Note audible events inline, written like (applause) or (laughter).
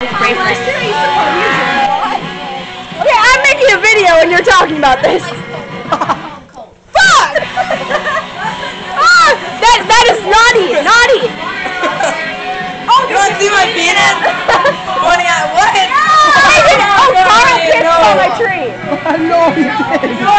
Yeah. Okay, I'm making a video and you're talking about this. (laughs) Fuck! (laughs) ah, that that is naughty, naughty. Oh, you want to see my penis? (laughs) Pointing at what? Oh, Carl pissed on my tree. I know he did. No,